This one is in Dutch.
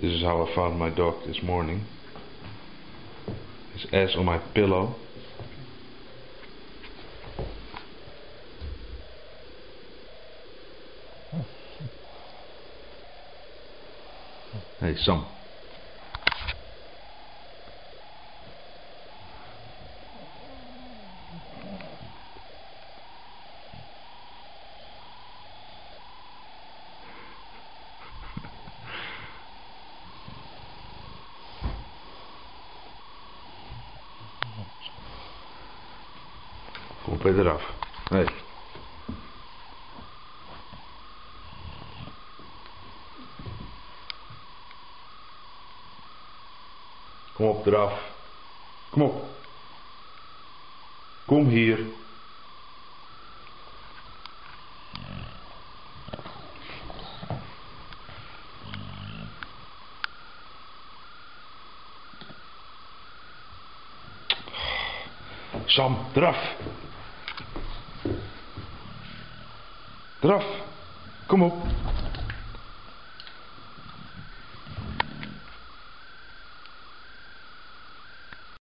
This is how I found my dog this morning. His ass on my pillow. Hey Sam. Kom op weer eraf. Hey. Kom op eraf. Kom op. Kom hier. Sam, eraf. Eraf. Kom op.